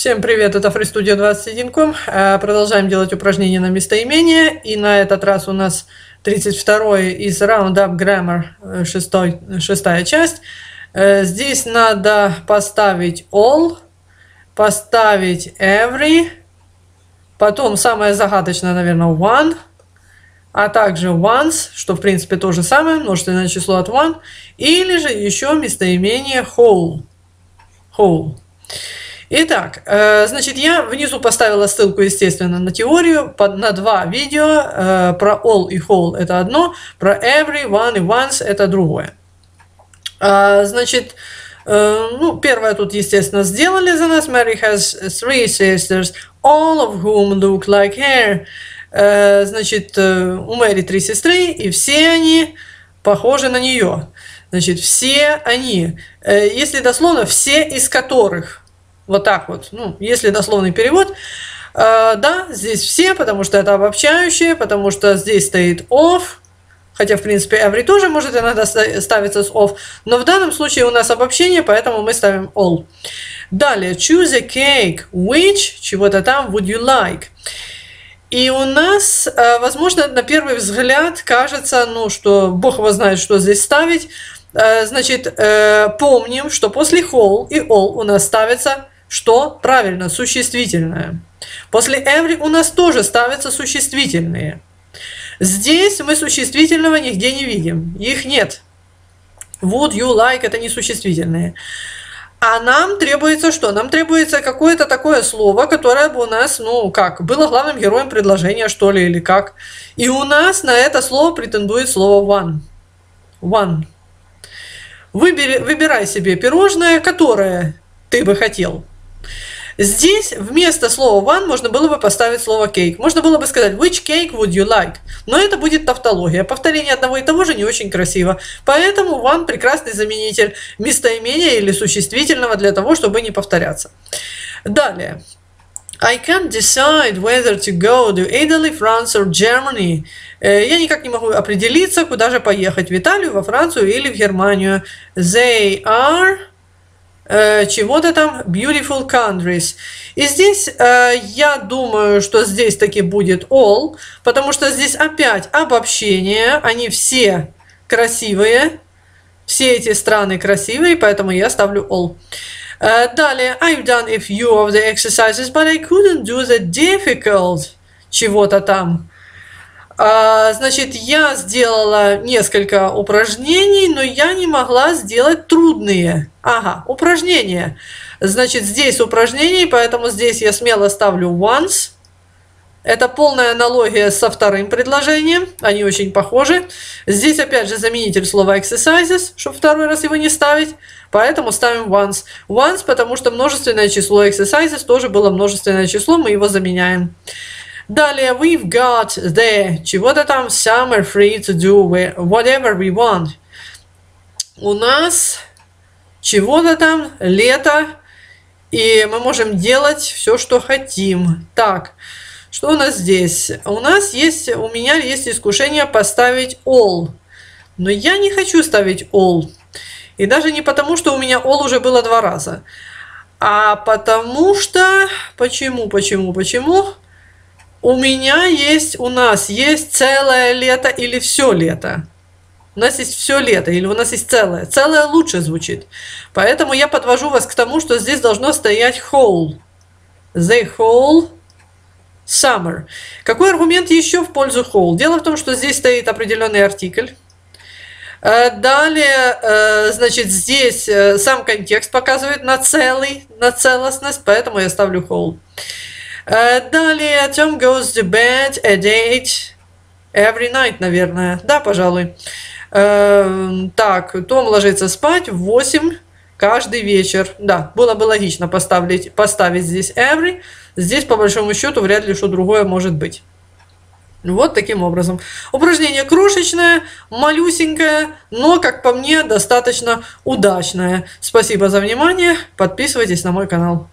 Всем привет, это FreeStudio 21.com. Э, продолжаем делать упражнения на местоимение. И на этот раз у нас 32 из Roundup Grammar, 6, э, шестая часть. Э, здесь надо поставить all, поставить every, потом самое загадочное, наверное, one, а также once, что в принципе то же самое, множественное число от one, или же еще местоимение whole. whole. Итак, э, значит, я внизу поставила ссылку, естественно, на теорию, на два видео. Э, про all и whole это одно, про every, one и once это другое. А, значит, э, ну, первое тут, естественно, сделали за нас. Mary has three sisters, all of whom look like her. Значит, у Мэри три сестры, и все они похожи на нее. Значит, все они. Если дословно, все из которых. Вот так вот. Ну, если дословный перевод. Э, да, здесь все, потому что это обобщающее, потому что здесь стоит off. Хотя, в принципе, every тоже может иногда ставиться с off. Но в данном случае у нас обобщение, поэтому мы ставим all. Далее, choose a cake. Which, чего-то там, would you like? И у нас, э, возможно, на первый взгляд кажется, ну, что Бог его знает, что здесь ставить. Э, значит, э, помним, что после whole и all у нас ставится что? Правильно, существительное. После every у нас тоже ставятся существительные. Здесь мы существительного нигде не видим. Их нет. Would you like это не существительные. А нам требуется что? Нам требуется какое-то такое слово, которое бы у нас, ну как, было главным героем предложения, что ли, или как. И у нас на это слово претендует слово one. One. Выбери, выбирай себе пирожное, которое ты бы хотел. Здесь вместо слова one можно было бы поставить слово cake. Можно было бы сказать which cake would you like? Но это будет тавтология. Повторение одного и того же не очень красиво. Поэтому one прекрасный заменитель местоимения или существительного для того, чтобы не повторяться. Далее. I can't decide whether to go to Italy, France or Germany. Э, я никак не могу определиться, куда же поехать, в Италию, во Францию или в Германию. They are чего-то там Beautiful Countries. И здесь э, я думаю, что здесь таки будет all, потому что здесь опять обобщение, они все красивые, все эти страны красивые, поэтому я ставлю all. Э, далее, I've done a few of the exercises, but I couldn't do the difficult чего-то там. А, значит, я сделала несколько упражнений, но я не могла сделать трудные. Ага, упражнения. Значит, здесь упражнений, поэтому здесь я смело ставлю once. Это полная аналогия со вторым предложением. Они очень похожи. Здесь опять же заменитель слова exercises, чтобы второй раз его не ставить. Поэтому ставим once. Once, потому что множественное число exercises тоже было множественное число, мы его заменяем. Далее, we've got the чего-то там summer free to do whatever we want. У нас чего-то там лето, и мы можем делать все, что хотим. Так, что у нас здесь? У нас есть, у меня есть искушение поставить all. Но я не хочу ставить all. И даже не потому, что у меня all уже было два раза. А потому что... Почему, почему, почему? У меня есть, у нас есть целое лето или все лето. У нас есть все лето или у нас есть целое. Целое лучше звучит. Поэтому я подвожу вас к тому, что здесь должно стоять whole. The whole summer. Какой аргумент еще в пользу whole? Дело в том, что здесь стоит определенный артикль. Э, далее, э, значит, здесь э, сам контекст показывает на целый, на целостность, поэтому я ставлю whole. Э, далее, Tom goes to bed a date every night, наверное. Да, пожалуй. Э, так, Том ложится спать в 8 каждый вечер. Да, было бы логично поставить, поставить здесь every. Здесь, по большому счету, вряд ли что другое может быть. Вот таким образом. Упражнение крошечное, малюсенькое, но, как по мне, достаточно удачное. Спасибо за внимание. Подписывайтесь на мой канал.